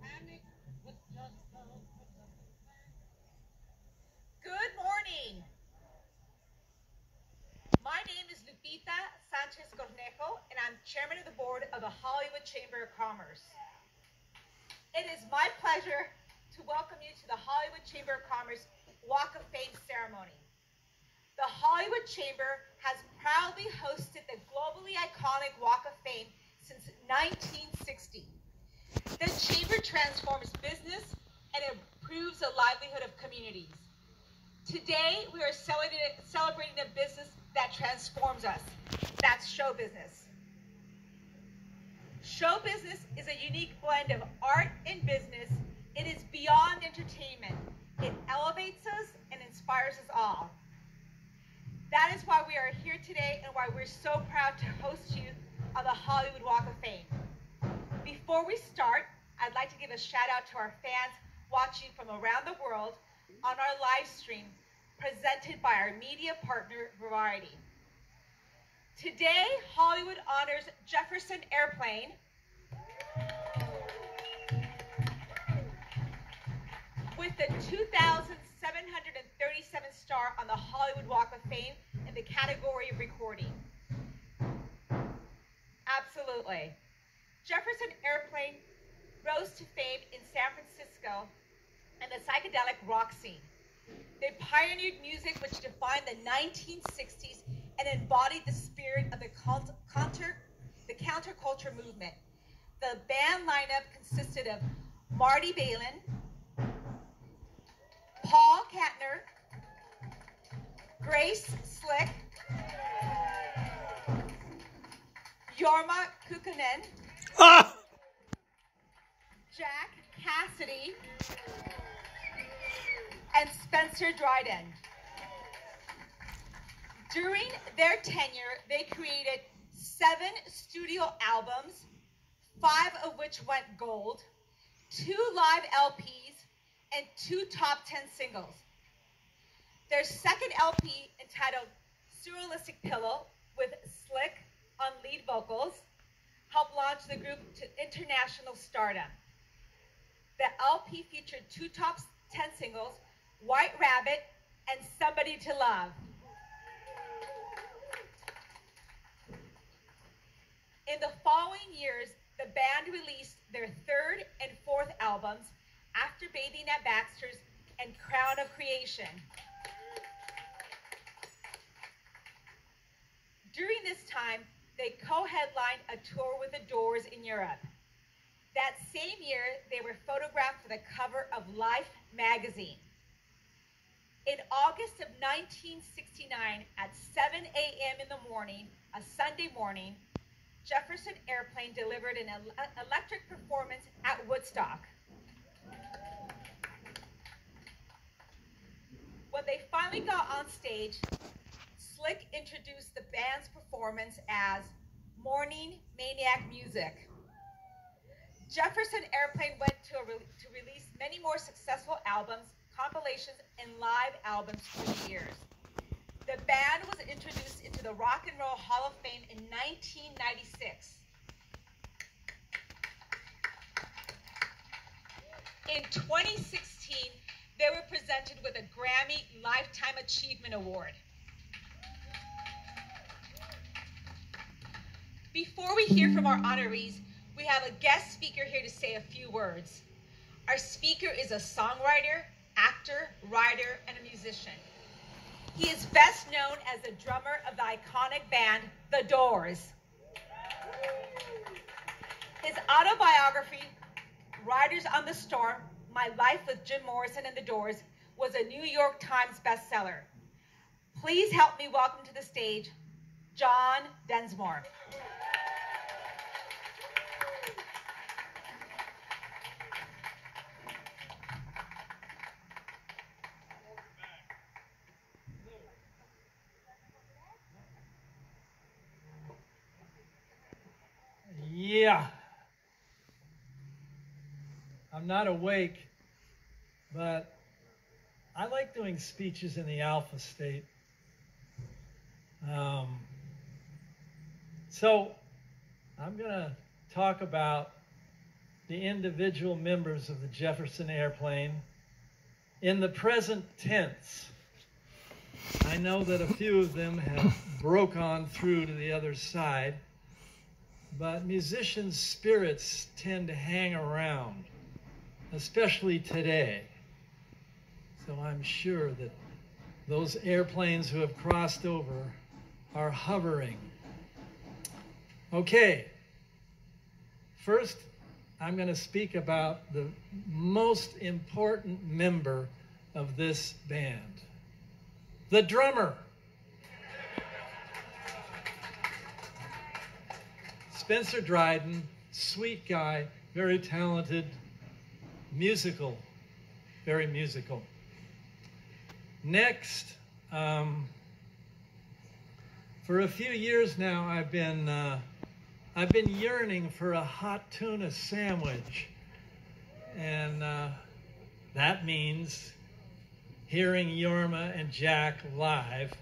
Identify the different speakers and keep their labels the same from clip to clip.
Speaker 1: panic with just
Speaker 2: Good morning. My name is Lupita Sanchez Cornejo, and I'm chairman of the board of the Hollywood Chamber of Commerce. It is my pleasure to welcome you to the Hollywood Chamber of Commerce Walk of Fame ceremony. The Hollywood Chamber has proudly hosted the globally iconic Walk of Fame since 1960. The Chamber transforms business and improves the livelihood of communities. Today, we are celebrating, a business that transforms us. That's show business. Show business is a unique blend of art and business. It is beyond entertainment. It elevates us and inspires us all. That is why we are here today and why we're so proud to host you on the Hollywood Walk of Fame. Before we start, I'd like to give a shout out to our fans watching from around the world on our live stream presented by our media partner, Variety. Today, Hollywood honors Jefferson Airplane with the 2,737 star on the Hollywood Walk of Fame in the category of recording. Absolutely. Jefferson Airplane rose to fame in San Francisco and the psychedelic rock scene. They pioneered music which defined the 1960s and embodied the spirit of the counter, the counterculture movement. The band lineup consisted of Marty Balin, Paul Kantner, Grace Slick, Jorma Kaukonen,
Speaker 3: Ah!
Speaker 2: Jack Casady, and Spencer Dryden. During their tenure, they created seven studio albums, five of which went gold, two live LPs, and two top 10 singles. Their second LP, entitled Surrealistic Pillow, with Slick on lead vocals, helped launch the group to international stardom. The LP featured two top 10 singles, White Rabbit and Somebody to Love. In the following years, the band released their third and fourth albums, After Bathing at Baxter's and Crown of Creation. During this time, they co-headlined a tour with the Doors in Europe. That same year, they were photographed for the cover of Life magazine. In August of 1969, at 7 a.m. in the morning, a Sunday morning, Jefferson Airplane delivered an el- electric performance at Woodstock. When they finally got on stage, Slick introduced the band's performance as Morning Maniac Music. Jefferson Airplane went to, re- to release many more successful albums, compilations, and live albums through the years. The band was introduced into the Rock and Roll Hall of Fame in 1996. In 2016, they were presented with a Grammy Lifetime Achievement Award. Before we hear from our honorees, we have a guest speaker here to say a few words. Our speaker is a songwriter, actor, writer, and a musician. He is best known as the drummer of the iconic band The Doors. His autobiography, Riders on the Storm My Life with Jim Morrison and the Doors, was a New York Times bestseller. Please help me welcome to the stage John Densmore.
Speaker 3: Yeah. I'm not awake, but I like doing speeches in the alpha state. Um, so I'm going to talk about the individual members of the Jefferson Airplane in the present tense. I know that a few of them have broke on through to the other side, but musicians' spirits tend to hang around, especially today. So I'm sure that those airplanes who have crossed over are hovering. Okay, first I'm going to speak about the most important member of this band the drummer. Spencer Dryden, sweet guy, very talented, musical, very musical. Next, um, for a few years now, I've been uh, I've been yearning for a hot tuna sandwich, and uh, that means hearing Jorma and Jack live.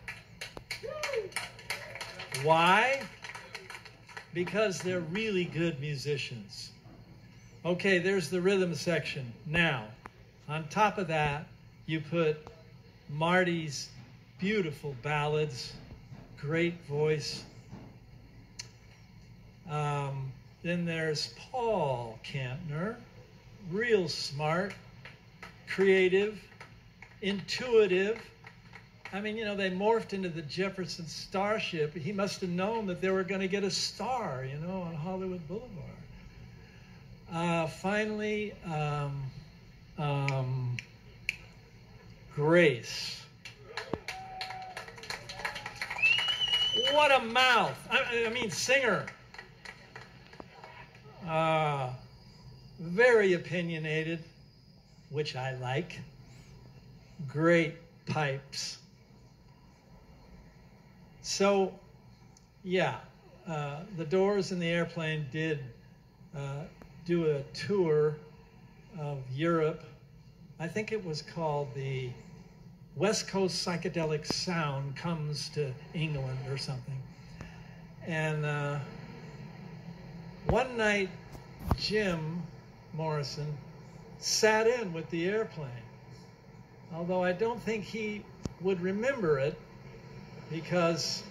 Speaker 3: Why? Because they're really good musicians. Okay, there's the rhythm section. Now, on top of that, you put Marty's beautiful ballads, great voice. Um, then there's Paul Kantner, real smart, creative, intuitive. I mean, you know, they morphed into the Jefferson Starship. He must have known that they were going to get a star, you know, on Hollywood Boulevard. Uh, finally, um, um, Grace. What a mouth! I, I mean, singer. Uh, very opinionated, which I like. Great pipes. So, yeah, uh, the Doors and the airplane did uh, do a tour of Europe. I think it was called the West Coast Psychedelic Sound Comes to England or something. And uh, one night, Jim Morrison sat in with the airplane, although I don't think he would remember it because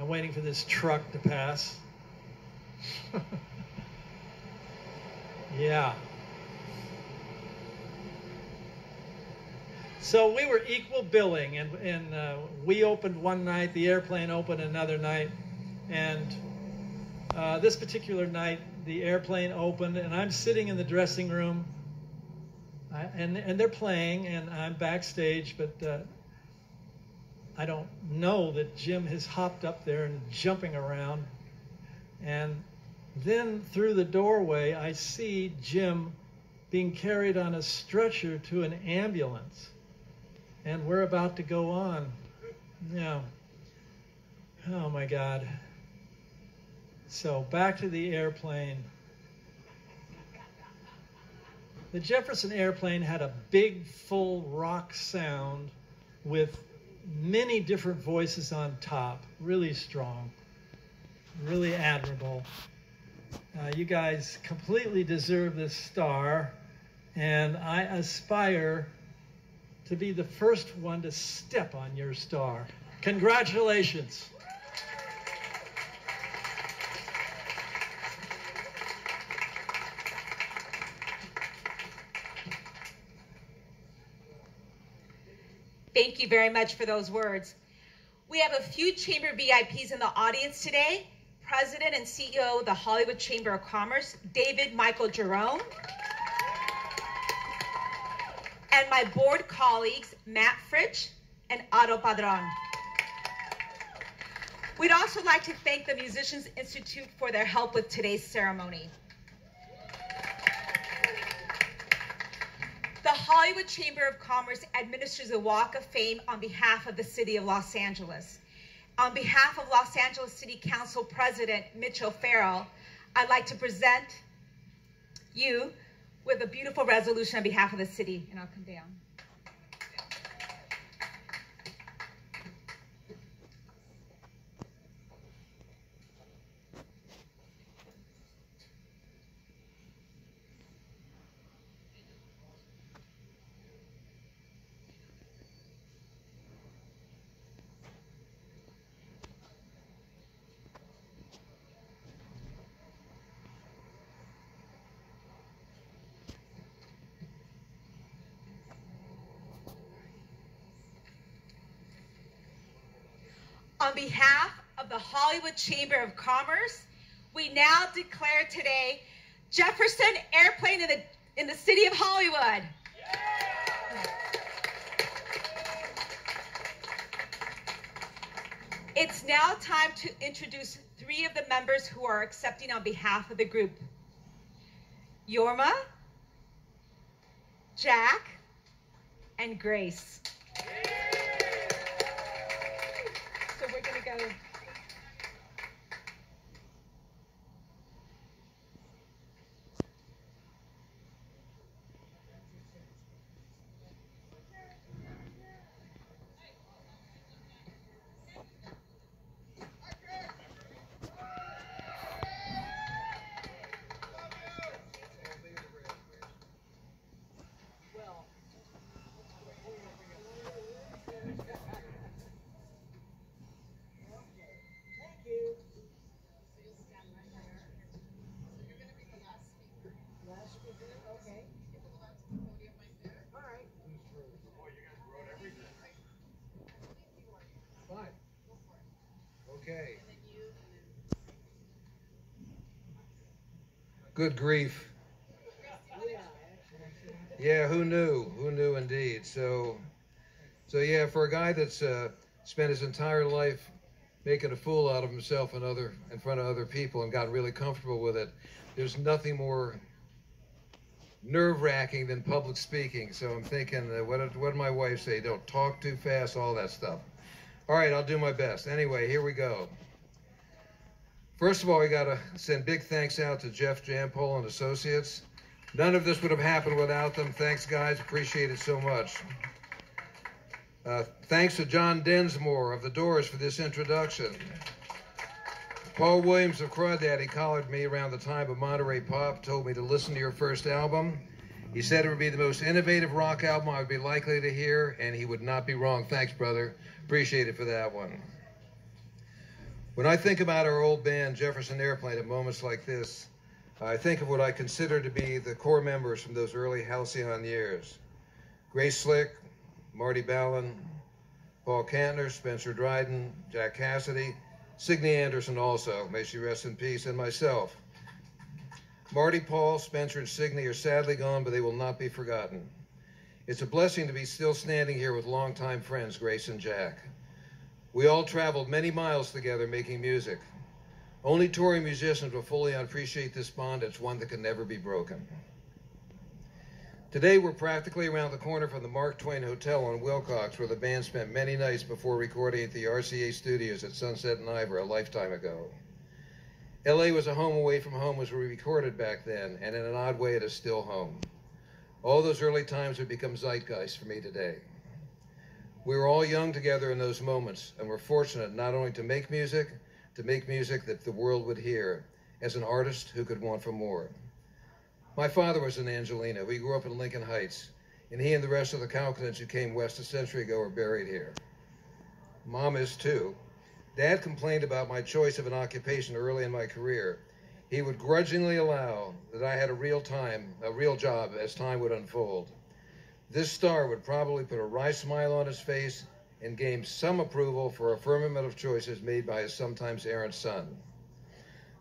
Speaker 3: I'm waiting for this truck to pass. yeah. So we were equal billing, and, and uh, we opened one night, the airplane opened another night, and uh, this particular night, the airplane opened, and I'm sitting in the dressing room, I, and and they're playing, and I'm backstage, but uh, I don't know that Jim has hopped up there and jumping around, and then through the doorway, I see Jim being carried on a stretcher to an ambulance, and we're about to go on. Yeah. Oh my God. So back to the airplane. The Jefferson airplane had a big, full rock sound with many different voices on top, really strong, really admirable. Uh, you guys completely deserve this star, and I aspire to be the first one to step on your star. Congratulations.
Speaker 2: You very much for those words. We have a few chamber VIPs in the audience today. President and CEO of the Hollywood Chamber of Commerce, David Michael Jerome. And my board colleagues, Matt Fritsch and Otto Padron. We'd also like to thank the Musicians Institute for their help with today's ceremony. Hollywood Chamber of Commerce administers a Walk of Fame on behalf of the City of Los Angeles. On behalf of Los Angeles City Council President Mitch O'Farrell, I'd like to present you with a beautiful resolution on behalf of the city, and I'll come down. Behalf of the Hollywood Chamber of Commerce, we now declare today Jefferson Airplane in the, in the city of Hollywood. It's now time to introduce three of the members who are accepting on behalf of the group. Jorma, Jack, and Grace. So we're gonna go.
Speaker 4: Good grief. Yeah, who knew? Who knew indeed? So, so yeah, for a guy that's uh, spent his entire life making a fool out of himself and other in front of other people and got really comfortable with it, there's nothing more nerve-wracking than public speaking. So I'm thinking, uh, what what did my wife say? Don't talk too fast, all that stuff. All right, I'll do my best. Anyway, here we go. First of all, we got to send big thanks out to Jeff Jampol and Associates. None of this would have happened without them. Thanks, guys. Appreciate it so much. Uh, thanks to John Densmore of The Doors for this introduction. Paul Williams of Crawdaddy collared me around the time of Monterey Pop, told me to listen to your first album. He said it would be the most innovative rock album I would be likely to hear, and he would not be wrong. Thanks, brother. Appreciate it for that one. When I think about our old band, Jefferson Airplane, at moments like this, I think of what I consider to be the core members from those early Halcyon years. Grace Slick, Marty Balin, Paul Kantner, Spencer Dryden, Jack Casady, Signe Anderson also, may she rest in peace, and myself. Marty, Paul, Spencer, and Signe are sadly gone, but they will not be forgotten. It's a blessing to be still standing here with longtime friends, Grace and Jack. We all traveled many miles together making music. Only touring musicians will fully appreciate this bond. It's one that can never be broken. Today, we're practically around the corner from the Mark Twain Hotel on Wilcox, where the band spent many nights before recording at the RCA studios at Sunset and Ivar a lifetime ago. LA was a home away from home as we recorded back then, and in an odd way, it is still home. All those early times have become zeitgeist for me today. We were all young together in those moments, and we're fortunate not only to make music, to make music that the world would hear, as an artist who could want for more. My father was an Angelina. We grew up in Lincoln Heights, and he and the rest of the Kaukonens who came west a century ago are buried here. Mom is too. Dad complained about my choice of an occupation early in my career. He would grudgingly allow that I had a real time, a real job as time would unfold. This star would probably put a wry smile on his face and gain some approval for affirmative choices made by his sometimes errant son.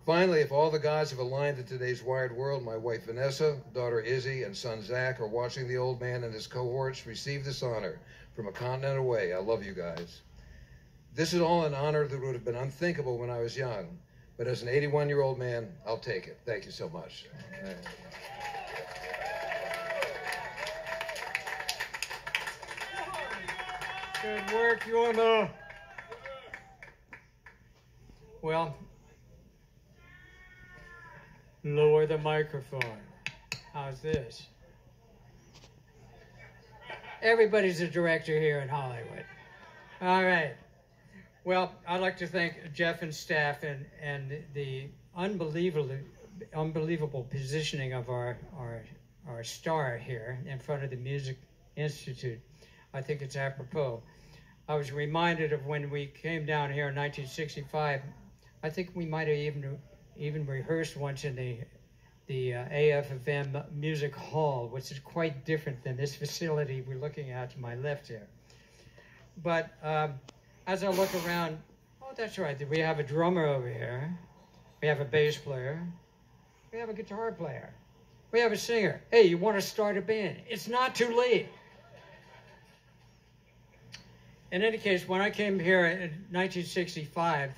Speaker 4: Finally, if all the gods have aligned in today's wired world, my wife Vanessa, daughter Izzy, and son Zach are watching the old man and his cohorts receive this honor from a continent away. I love you guys. This is all an honor that would have been unthinkable when I was young, but as an 81 year old man, I'll take it. Thank you so much.
Speaker 5: Good work, Jorma. Well, lower the microphone. How's this? Everybody's a director here in Hollywood. All right. Well, I'd like to thank Jeff and staff and, and the unbelievable, unbelievable positioning of our, our, our star here in front of the Music Institute. I think it's apropos. I was reminded of when we came down here in 1965. I think we might have even even rehearsed once in the the uh, AFFM Music Hall, which is quite different than this facility we're looking at to my left here. But um, as I look around, oh, that's right. We have a drummer over here. We have a bass player. We have a guitar player. We have a singer. Hey, you want to start a band? It's not too late. In any case, when I came here in 1965,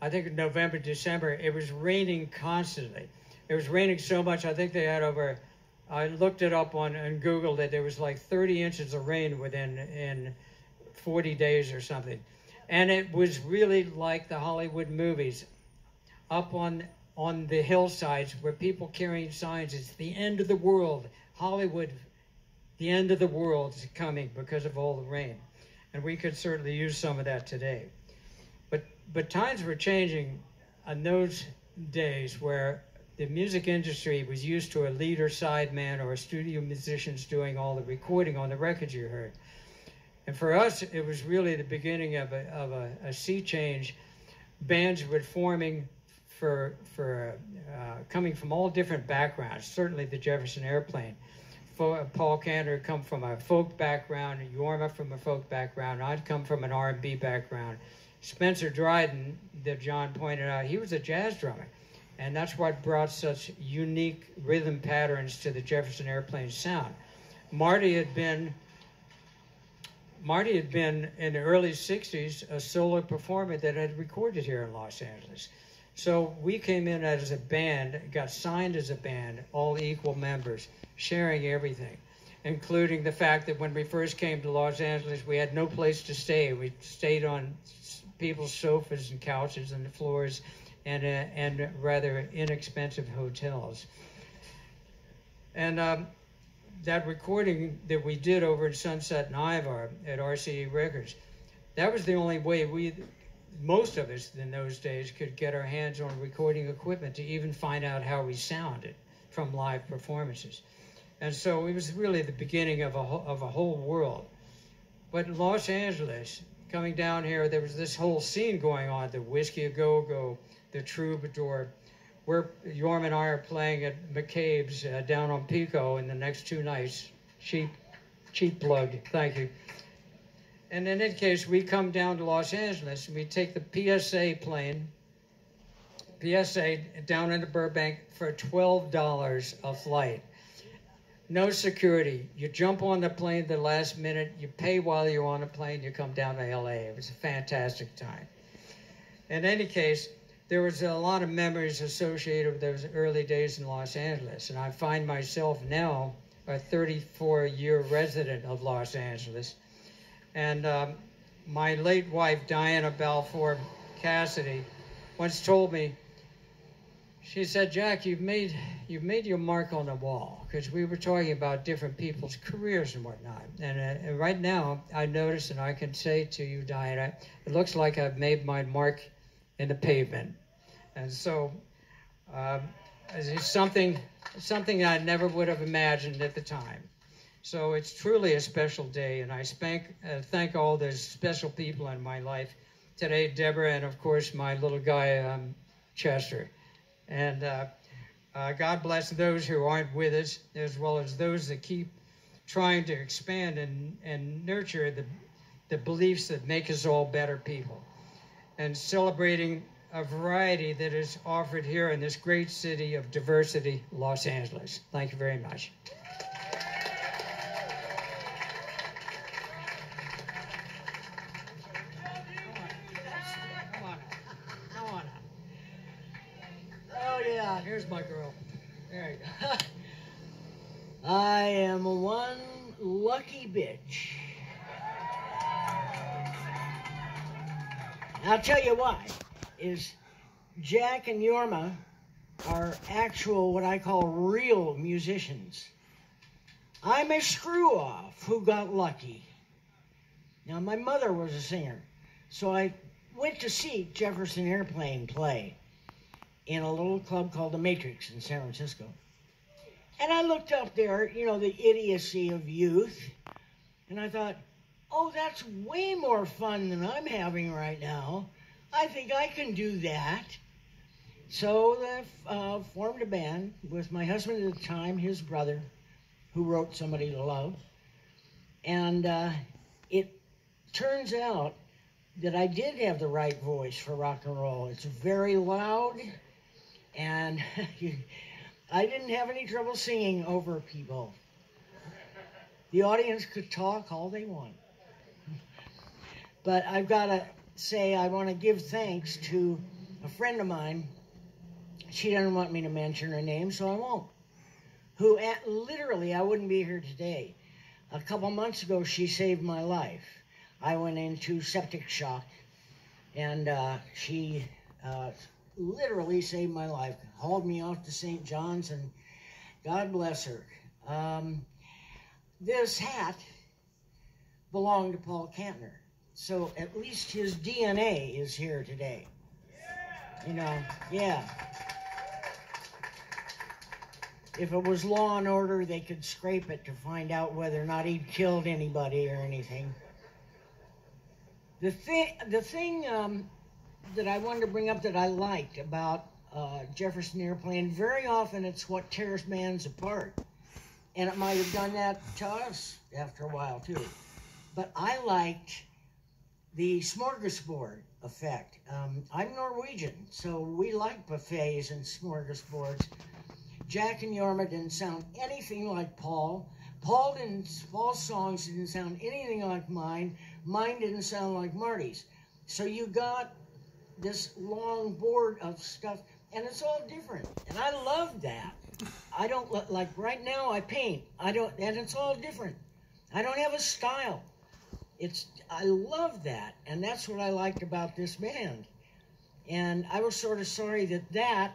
Speaker 5: I think in November, December, it was raining constantly. It was raining so much, I think they had over, I looked it up on, on Google that there was like 30 inches of rain within in 40 days or something. And it was really like the Hollywood movies up on on the hillsides where people carrying signs, it's the end of the world. Hollywood, the end of the world is coming because of all the rain. And we could certainly use some of that today. But but times were changing on those days where the music industry was used to a leader sideman or a studio musicians doing all the recording on the records you heard. And for us, it was really the beginning of a, of a, a sea change. Bands were forming for, for uh, coming from all different backgrounds, certainly the Jefferson Airplane. Paul Kantner come from a folk background, Jorma from a folk background, I'd come from an R&B background. Spencer Dryden, that John pointed out, he was a jazz drummer. And that's what brought such unique rhythm patterns to the Jefferson Airplane sound. Marty had been Marty had been in the early 60s a solo performer that had recorded here in Los Angeles. So we came in as a band, got signed as a band, all equal members, sharing everything, including the fact that when we first came to Los Angeles, we had no place to stay. We stayed on people's sofas and couches and the floors and, uh, and rather inexpensive hotels. And um, that recording that we did over at Sunset and Ivar at RCA Records, that was the only way we, most of us in those days, could get our hands on recording equipment to even find out how we sounded from live performances. And so it was really the beginning of a, of a whole world. But in Los Angeles, coming down here, there was this whole scene going on, the Whiskey A Go Go, the Troubadour, we're Yorm and I are playing at McCabe's uh, down on Pico in the next two nights. Cheap, cheap plug. Thank you. And in any case, we come down to Los Angeles and we take the PSA plane, PSA down into Burbank for $12 a flight. No security. You jump on the plane the last minute, you pay while you're on the plane, you come down to LA. It was a fantastic time. In any case, there was a lot of memories associated with those early days in Los Angeles. And I find myself now a 34 year resident of Los Angeles. And um, my late wife, Diana Balfour Casady, once told me, she said, Jack, you've made, you've made your mark on the wall because we were talking about different people's careers and whatnot. And, uh, and right now, I notice, and I can say to you, Diana, it looks like I've made my mark in the pavement. And so um, it's something, something I never would have imagined at the time. So it's truly a special day, and I spank, uh, thank all the special people in my life today, Deborah, and of course my little guy, um, Chester. And uh, uh, God bless those who aren't with us, as well as those that keep trying to expand and, and nurture the, the beliefs that make us all better people and celebrating a variety that is offered here in this great city of diversity, Los Angeles. Thank you very much.
Speaker 6: Tell you why. Is Jack and Jorma are actual, what I call real musicians. I'm a screw off who got lucky. Now, my mother was a singer, so I went to see Jefferson Airplane play in a little club called the Matrix in San Francisco. And I looked up there, you know, the idiocy of youth, and I thought, oh, that's way more fun than I'm having right now. I think I can do that. So I uh, formed a band with my husband at the time, his brother, who wrote Somebody to Love. And uh, it turns out that I did have the right voice for rock and roll. It's very loud, and I didn't have any trouble singing over people. The audience could talk all they want. But I've got to say, I want to give thanks to a friend of mine. She doesn't want me to mention her name, so I won't. Who at, literally, I wouldn't be here today. A couple months ago, she saved my life. I went into septic shock, and uh, she uh, literally saved my life. Hauled me off to St. John's, and God bless her. Um, this hat belonged to Paul Kantner, so at least his DNA is here today. You know, yeah. If it was law and order, they could scrape it to find out whether or not he'd killed anybody or anything. The thing, the thing um, that I wanted to bring up that I liked about uh, Jefferson Airplane, very often it's what tears bands apart. And it might have done that to us after a while too. But I liked the smorgasbord effect. Um, I'm Norwegian, so we like buffets and smorgasbords. Jack and Jorma didn't sound anything like Paul. Paul didn't. Paul's songs didn't sound anything like mine. Mine didn't sound like Marty's. So you got this long board of stuff, and it's all different. And I love that. I don't like right now. I paint. I don't, and it's all different. I don't have a style. It's I love that, and that's what I liked about this band. And I was sort of sorry that that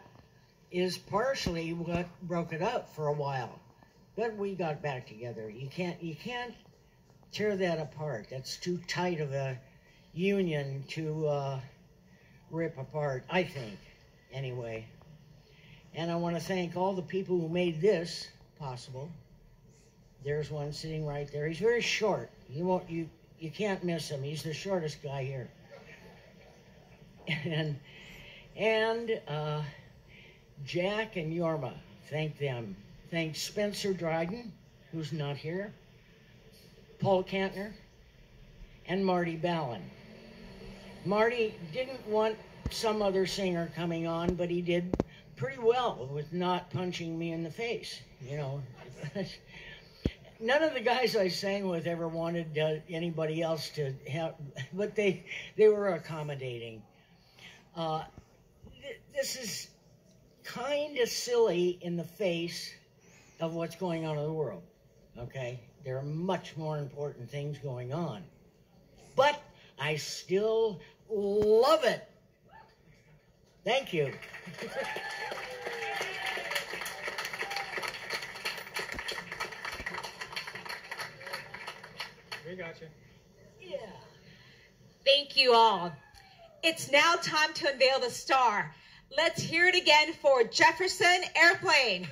Speaker 6: is partially what broke it up for a while. But we got back together. You can't you can't tear that apart. That's too tight of a union to uh, rip apart, I think, anyway. And I want to thank all the people who made this possible. There's one sitting right there. He's very short. You won't you you can't miss him. He's the shortest guy here. And and uh, Jack and Jorma, thank them. Thank Spencer Dryden, who's not here. Paul Kantner, and Marty Balin. Marty didn't want some other singer coming on, but he did pretty well with not punching me in the face. You know, none of the guys I sang with ever wanted uh, anybody else to have, but they they were accommodating. Uh, th- this is kind of silly in the face of what's going on in the world. Okay, there are much more important things going on, but I still love it. Thank you.
Speaker 3: We got you.
Speaker 6: Yeah.
Speaker 2: Thank you all. It's now time to unveil the star. Let's hear it again for Jefferson Airplane.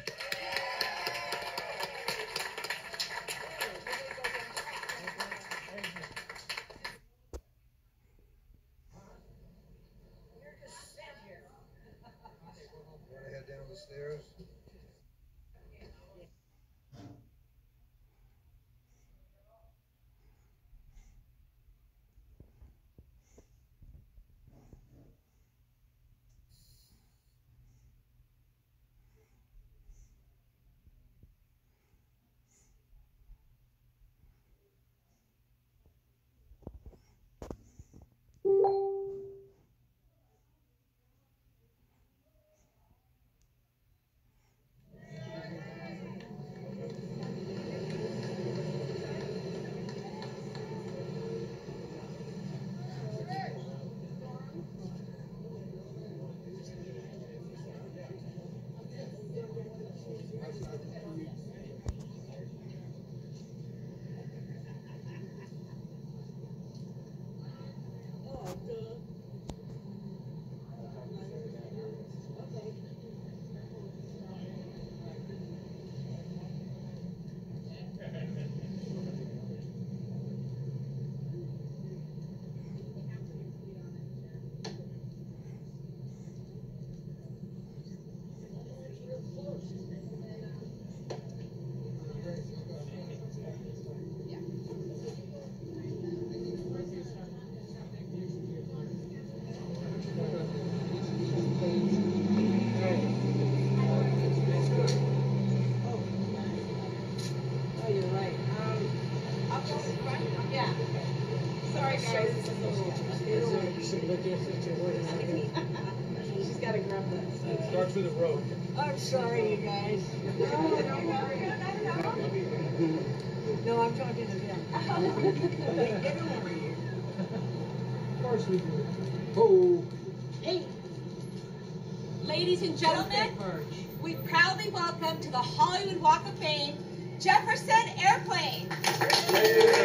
Speaker 7: Jefferson Airplane.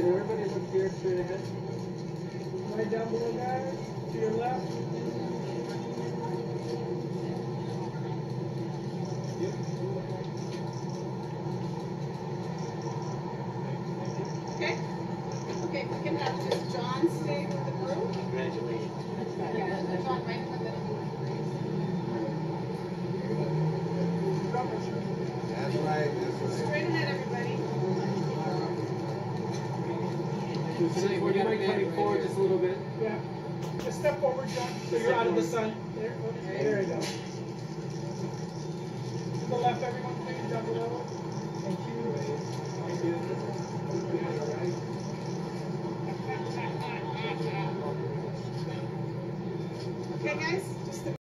Speaker 8: Did everybody
Speaker 9: up here to your? Right down below guys. to your left.
Speaker 8: just
Speaker 9: a little bit. Yeah. Just step forward, John, so you're out of the sun.